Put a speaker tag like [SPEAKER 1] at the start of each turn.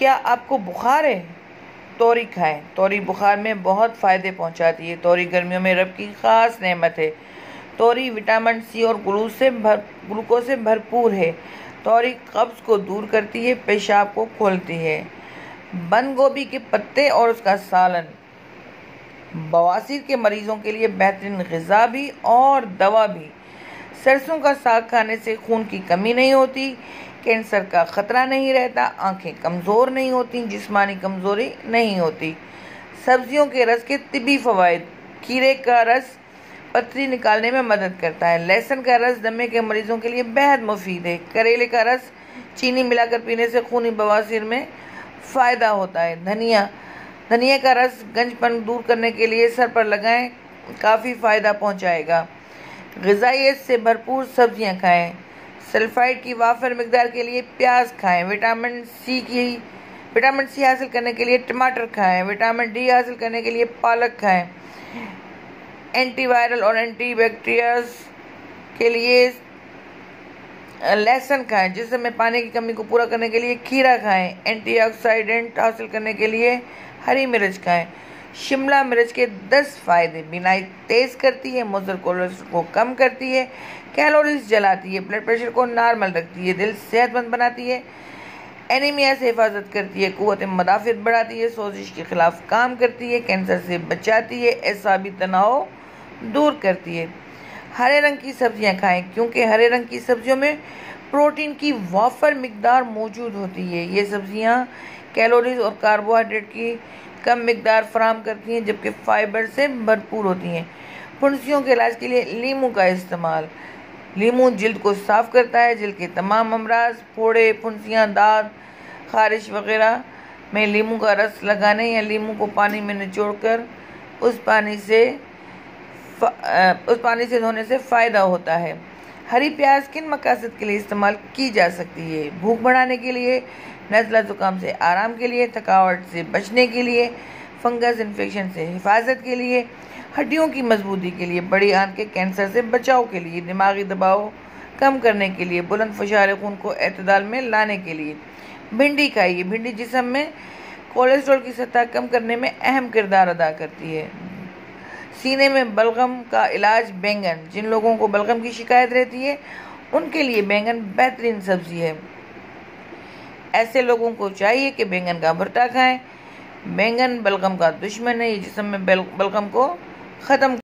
[SPEAKER 1] क्या आपको बुखार है? तोरी खाएँ। तोरी बुखार में बहुत फ़ायदे पहुंचाती है। तोरी गर्मियों में रब की ख़ास नेमत है। तोरी विटामिन सी और ग्लूकोज से भर ग्लूकोज से भरपूर है। तोरी कब्ज़ को दूर करती है, पेशाब को खोलती है। बंद गोभी के पत्ते और उसका सालन। बवासीर के मरीज़ों के लिए बेहतरीन गज़ा भी और दवा भी। सरसों का साग खाने से खून की कमी नहीं होती, कैंसर का ख़तरा नहीं रहता, आँखें कमज़ोर नहीं होती, जिस्मानी कमज़ोरी नहीं होती। सब्जियों के रस के तिबी फ़वाद खीरे का रस पथरी निकालने में मदद करता है। लहसुन का रस दमे के मरीज़ों के लिए बेहद मुफीद है। करेले का रस चीनी मिलाकर पीने से खूनी बवासीर में फ़ायदा होता है। धनिया धनिया का रस गंजपन दूर करने के लिए सर पर लगाएँ, काफ़ी फ़ायदा पहुंचाएगा। गजाइत से भरपूर सब्ज़ियाँ खाएँ। सल्फाइड की वाफर मकदार के लिए प्याज खाएँ। विटामिन सी की, विटामिन सी हासिल करने के लिए टमाटर खाएँ। विटामिन डी हासिल करने के लिए पालक खाएँ। एंटीवायरल और एंटी के लिए लहसुन खाएँ जिसमें पानी की कमी को पूरा करने के लिए खीरा खाएँ। एंटीऑक्सीडेंट हासिल करने के लिए हरी मिर्च खाएँ। शिमला मिर्च के 10 फ़ायदे। बिनाई तेज करती है, मुजर कोलेस्ट्रॉल को कम करती है, कैलोरीज जलाती है, ब्लड प्रेशर को नॉर्मल रखती है, दिल सेहतमंद बनाती है, एनीमिया से हिफाजत करती है कुत मदाफित बढ़ाती है, सोजिश के खिलाफ काम करती है, कैंसर से बचाती है एसाबी तनाव दूर करती है। हरे रंग की सब्ज़ियाँ खाएँ, क्योंकि हरे रंग की सब्जियों में प्रोटीन की वाफर मकदार मौजूद होती है। ये सब्ज़ियाँ कैलोरीज और कार्बोहाइड्रेट की कम मकदार फराम करती हैं, जबकि फाइबर से भरपूर होती हैं। फुंसियों के इलाज के लिए लीमू का इस्तेमाल। लीमू जल्द को साफ़ करता है जल्द के तमाम अमराज, फोड़े, फुंसियाँ दाद खारिश वगैरह में लीमू का रस लगाने या लीमू को पानी में निचोड़कर उस पानी से उस पानी से धोने से फ़ायदा होता है। हरी प्याज किन मकासद के लिए इस्तेमाल की जा सकती है? भूख बढ़ाने के लिए, नज़ला ज़ुकाम से आराम के लिए, थकावट से बचने के लिए, फंगस, इन्फेक्शन से हिफाजत के लिए, हड्डियों की मजबूती के लिए, बड़ी आंत के कैंसर से बचाव के लिए, दिमागी दबाव कम करने के लिए बुलंद फशार खून को अतदाल में लाने के लिए। भिंडी खाइए। भिंडी जिसम में कोलेस्ट्रॉल की सतह कम करने में अहम किरदार अदा करती है। सीने में बलगम का इलाज बैंगन, जिन लोगों को बलगम की शिकायत रहती है, उनके लिए बैंगन बेहतरीन सब्ज़ी है। ऐसे लोगों को चाहिए कि बैंगन का भरता खाएँ। बैंगन बलगम का दुश्मन है, ये जिसमें बलगम को ख़त्म